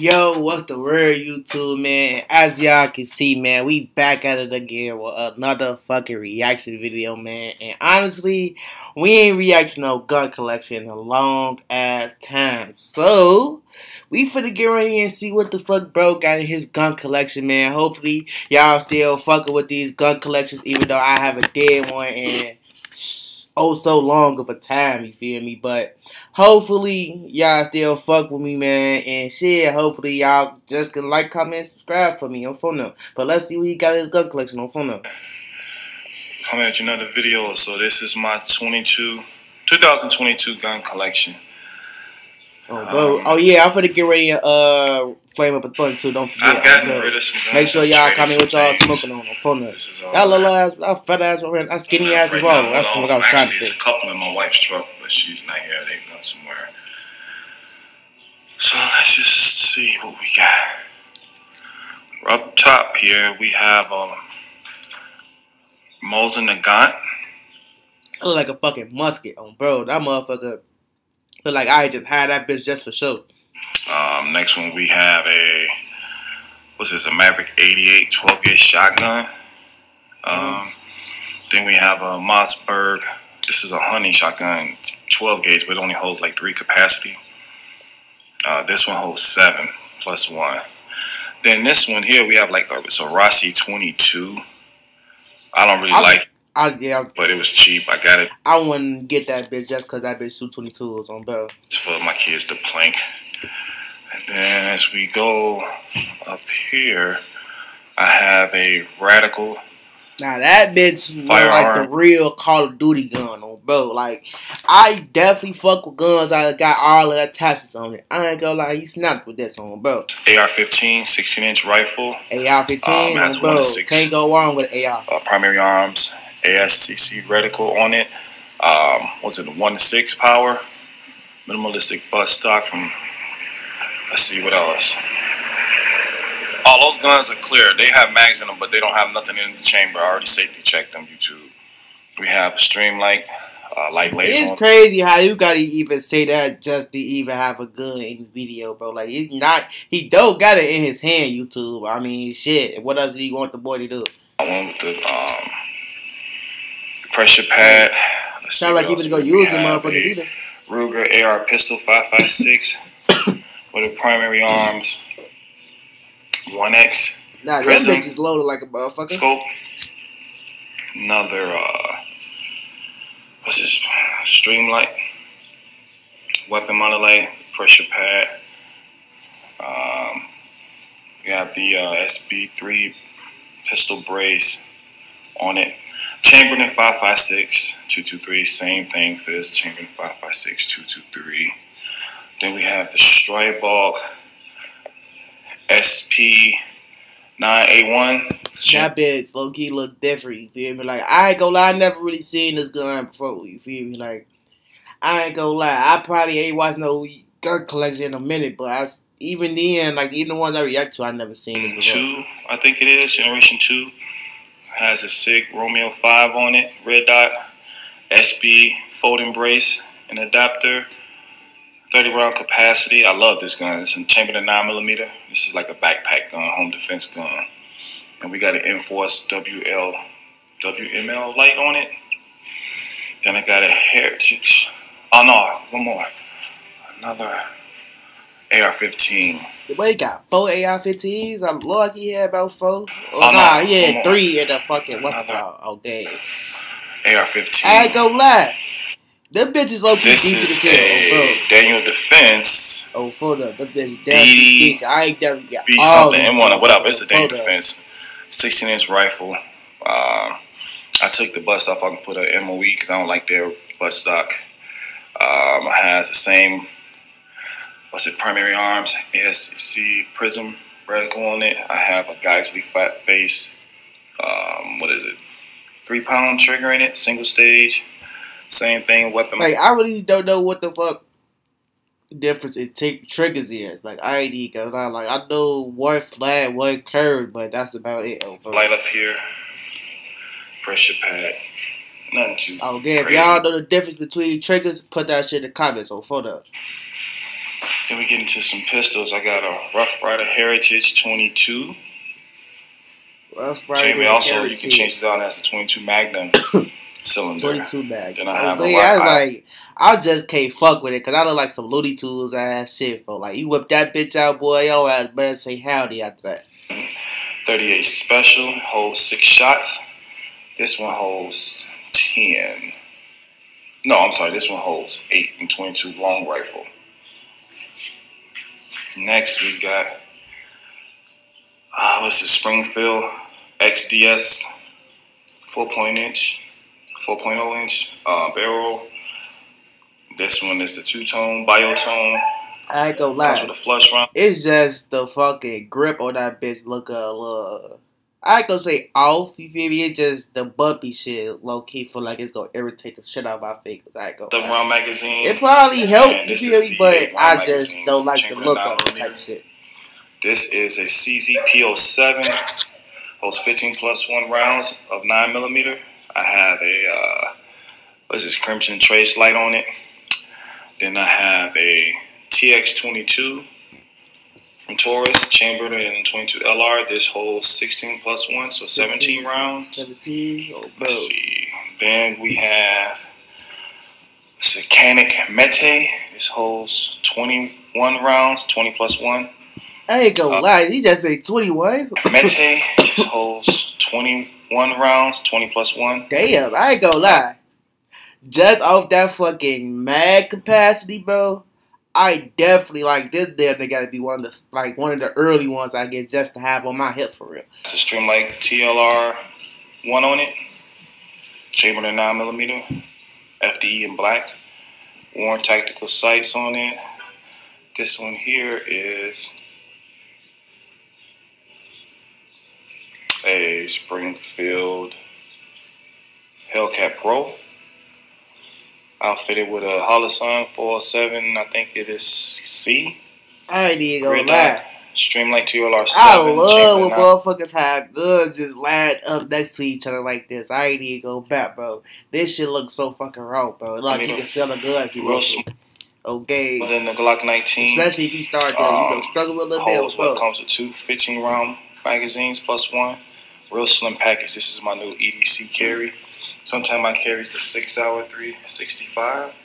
Yo, what's the word, YouTube, man? As y'all can see, man, we back at it again with another fucking reaction video, man. And honestly, we ain't react to no gun collection in a long ass time. So, we finna get ready and see what the fuck bro got in his gun collection, man. Hopefully, y'all still fucking with these gun collections, even though I have a dead one and oh so long of a time, you feel me? But hopefully y'all still fuck with me, man. And shit, hopefully y'all just can like, comment, subscribe for me on phone But let's see what he got in his gun collection on phone Coming at you another video. So this is my 22, 2022 gun collection. Oh. Um, oh yeah, I'm gonna get ready and uh flame up a thing too. Don't forget. I've gotten rid of some Make sure y'all come in what y'all smoking on the phone. That little ass, that fat ass, that skinny ass as well. That's what I was trying to say. a couple in my wife's truck, but she's not here. They've gone somewhere. So let's just see what we got. Up top here, we have um, Mosin Nagant. Look like a fucking musket on bro. That motherfucker look like I just had that bitch just for show. Um, next one we have a what's this? A Maverick 88 12 gauge shotgun. Um, then we have a Mossberg. This is a hunting shotgun, 12 gauge, but it only holds like three capacity. Uh, this one holds seven plus one. Then this one here we have like a, it's a Rossi 22. I don't really I, like. I yeah, but it was cheap. I got it. I wouldn't get that bitch just because that bitch 222 was on bell. It's for my kids to plank. And then as we go up here, I have a radical. Now that bitch like the real Call of Duty gun on bro. Like I definitely fuck with guns I got all of the attachments on it. I ain't gonna lie, you snapped with this on bro. AR-15, 16 inch rifle. AR-15, um, has bro. One six, Can't go wrong with AR. Uh, primary arms, ACSS reticle on it. Um, was it one to six power? Minimalistic bust stock from Let's see what else. All those guns are clear. They have mags in them, but they don't have nothing in the chamber. I already safety checked them, YouTube. We have a Streamlight, uh, light laser. It's crazy how you gotta even say that just to even have a gun in the video, bro. Like he's not, he don't got it in his hand, YouTube. I mean, shit. What else do you want the boy to do? I went with the um, pressure pad. Sound like even gonna use the motherfucker either. Ruger AR pistol 556 with the primary arms, 1X. Nah, prism, that bitch is loaded like a motherfucker. Scope. Another, uh, what's this? Streamlight. Weapon monolay, pressure pad. Um, we have the uh, SB3 pistol brace on it. Chamberlain 556 223, same thing for this Chamberlain 556 223. Then we have the Stribog SP 9A1. That bitch low key look different, you feel me? Like, I ain't gonna lie, I never really seen this gun before, you feel me? Like, I ain't gonna lie, I probably ain't watched no gun collection in a minute, but I, even then, like, even the ones I react to, I never seen this before. Two, I think it is, Generation 2. Has a sick Romeo 5 on it, red dot, SB folding brace, an adapter. 30 round capacity. I love this gun. It's in Chamberlain 9 millimeter. This is like a backpack gun, home defense gun. And we got an Inforce WL, WML light on it. Then I got a Heritage. Oh no, one more. Another AR-15. The boy got four AR-15s. I'm lucky he had about four. Oh, oh nah, no, he had three in the fucking what's it called? Okay. AR-15. I go gonna lie. Them bitches low key this decent as hell, bro. Daniel Defense. Oh, hold up. Them bitches decent. I ain't never got V something M1 whatever. It's a Daniel Defense. 16 inch rifle. Uh, I took the bust off. I can put an MOE because I don't like their butt stock. Um, it has the same, what's it, primary arms, ASC prism reticle on it. I have a Geissele flat face. Um, what is it? Three pound trigger in it, single stage. Same thing. Weapon. Like I really don't know what the fuck difference it take triggers is. Like I ain't I like I know one flat, one curved, but that's about it. Oh, Light up here. Pressure pad. Nothing too. Oh, okay, if y'all know the difference between triggers, put that shit in the comments oh, on photo. Then we get into some pistols. I got a Rough Rider Heritage 22. Rough. Rider Also, you can change it out as a 22 Magnum cylinder. 22 bag. Then I have yeah, I like, I just can't fuck with it because I look like some Looney Tunes ass shit. For like, you whip that bitch out, boy, your ass better say howdy after that. 38 Special holds six shots. This one holds 10. No, I'm sorry. This one holds 8 and 22 long rifle. Next, we got uh, what's this? Springfield XDS 4.0 point inch, 4.0 inch uh, barrel. This one is the two tone biotone. I ain't gonna Comes lie. with a flush round. It's just the fucking grip on that bitch look a little. I ain't gonna say off, you feel me? It's just the bumpy shit low key feel like it's gonna irritate the shit out of my face. 'cause I ain't gonna round magazine. It probably helped, you feel me? But I just don't like the look of it type shit. This is a CZP07. Holds 15 plus one rounds of 9 millimeter. I have a uh, what's this Crimson Trace light on it. Then I have a TX22 from Taurus, chambered in 22 LR. This holds 16 plus one, so 17 rounds. 17? Oh. Let's see. Then we have a Canik Mete. This holds 21 rounds, 20 plus one. I ain't gonna Uh, lie, he just said 21. Mete this holds 21 rounds, 20 plus 1. Damn, I ain't gonna lie. Just off that fucking mad capacity, bro. I definitely like this. Damn, they gotta be one of the like one of the early ones I get just to have on my hip for real. It's a Streamlight TLR 1 on it. Chambered in 9mm. FDE in black. Warren Tactical sights on it. This one here is a Springfield Hellcat Pro. Outfitted with a Holosun 407, I think it is C. I ain't even gonna lie. Streamlight TLR 7. I love when motherfuckers have good just lined up next to each other like this. I ain't even go back, bro. This shit looks so fucking raw, bro. Like I mean, you can sell a gun if you want to. Okay. Then the Glock 19. Especially if you start to, you know, Um, struggle a little holds bit, what comes with two 15 round magazines plus one. Real slim package. This is my new EDC carry. Sometimes I carry is the Sig Sauer 365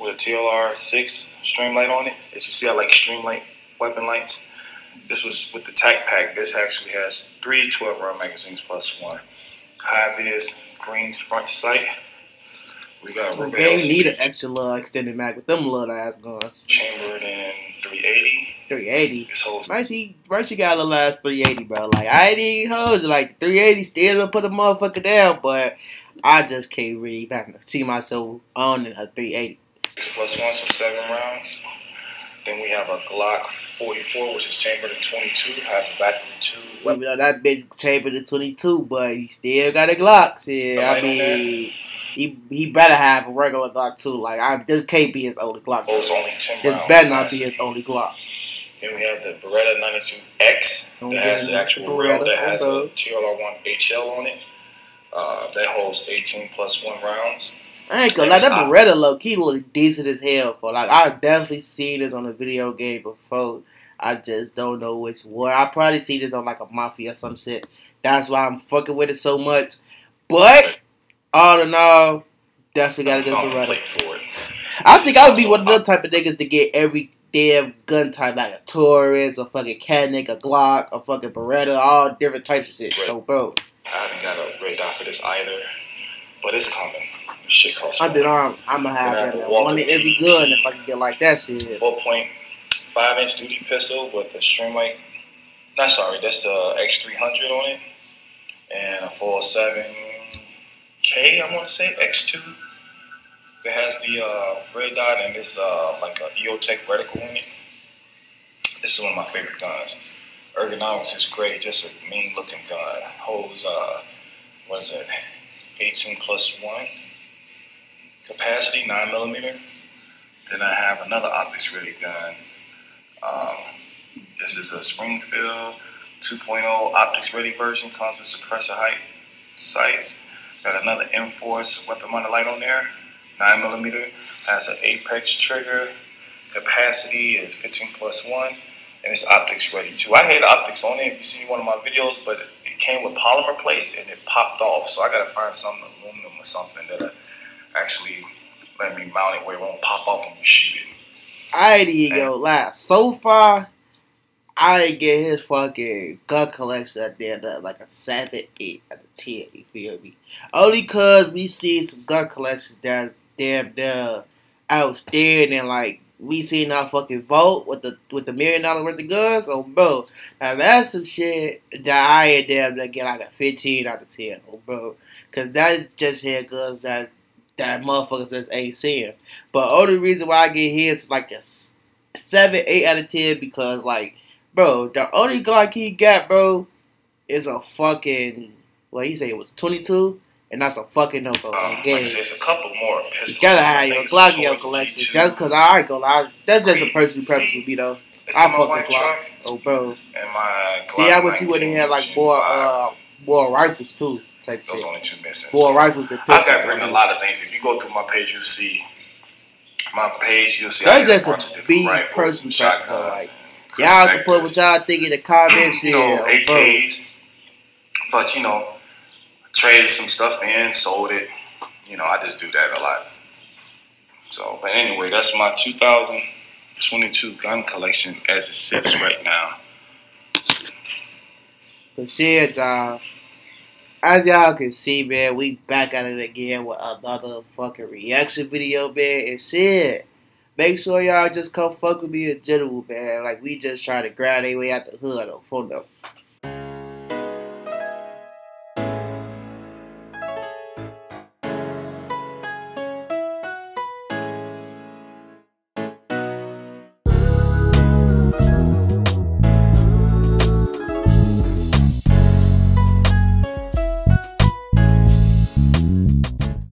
with a TLR six streamlight on it. As you see, I like streamlight weapon lights. This was with the tac pack. This actually has three 12 round magazines plus one. High vis green front sight. We got a They need an extra little extended mag with them little ass guns. chambered in 380. 380. This holds Right, she, right, she got a little ass 380, bro. Like, I ain't even hold you. Like, 380 still put a motherfucker down, but I just can't really back see myself owning a 380. six plus one, so seven rounds. Then we have a Glock 44, which is chambered in 22, has a battery two. Well, you know, that bitch chambered to 22, but he still got a Glock. Shit, The I light on there? mean, he he better have a regular Glock too. Like, I this can't be his only Glock. Oh, holds only 10 This rounds. better not be his only Glock. Then we have the Beretta 92X Don't that has the actual Beretta, rail that has a. TLR1 HL on it. Uh, that holds 18 plus one rounds. I ain't gonna lie, that Beretta low key look decent as hell for like I've definitely seen this on a video game before. I just don't know which one. I probably seen this on like a mafia or some shit. That's why I'm fucking with it so much. But all in all, definitely gotta get Found the a Beretta. for it. I think I would be one of them hot. type of niggas to get every damn gun type like a Taurus, a fucking Canik, a Glock, a fucking Beretta, all different types of shit. So bro, I haven't got a red dot for this either, but it's coming. This shit costs I money. did um, I'm gonna have that the one in every gun if I can get like that shit. 4.5 inch duty pistol with a Streamlight. Not sorry, that's the X300 on it, and a 407K. I want to say X2. It has the uh, red dot and this uh, like a EOTech reticle in it. This is one of my favorite guns. Ergonomics is great, just a mean looking gun. Holds uh, what is it? 18 plus one capacity, nine millimeter. Then I have another optics ready gun. Um, this is a Springfield 2.0 optics ready version. Comes with suppressor height sights. Got another M-Force weapon mounted light on there. 9 millimeter. Has an Apex trigger. capacity is 15 plus one, and it's optics ready too. I had optics on it. If you see one of my videos, but it came with polymer plates and it popped off. So I gotta find some aluminum or something that actually let me mount it where it won't pop off when you shoot it. I ain't go lie. So far, I get his fucking gun collection up there to like a 7, 8 out of 10. You feel me? Only cause we see some gun collections that's damn near outstanding. Like, we seen our fucking vote with the with the million dollar worth of guns. Oh, bro. Now, that's some shit that I ain't damn that get like a 15 out of 10. Oh, bro. Cause that just here guns that that motherfuckers just ain't seeing. But only reason why I get hits like a 7, 8 out of 10 because, like, Bro, the only Glock he got, bro, is a fucking. What he say it was twenty two, and that's a fucking no go. Um, like I said, it's a couple more pistols. You gotta have your Glock in your collection, just cause I ain't gonna lie. That's just a personal preference with me though. I fuck with Glock. Oh, bro. And my Glock yeah, I wish you would have had like more, uh, more rifles too. Type Those shit. only two missing. More so rifles. I've got written a lot of things. If you go through my page, you'll see my page. You'll see That's I just a bunch a of different big rifles, personal preference, shotguns. like, Y'all can put what y'all think in the comments. you know, yeah. AKs. But you know, traded some stuff in, sold it. You know, I just do that a lot. So, but anyway, that's my 2022 gun collection as it sits right now. But shit, y'all. As y'all can see, man, we back at it again with another fucking reaction video, man. And shit, make sure y'all just come fuck with me in general, man. Like, we just try to grab our way out the hood phone them.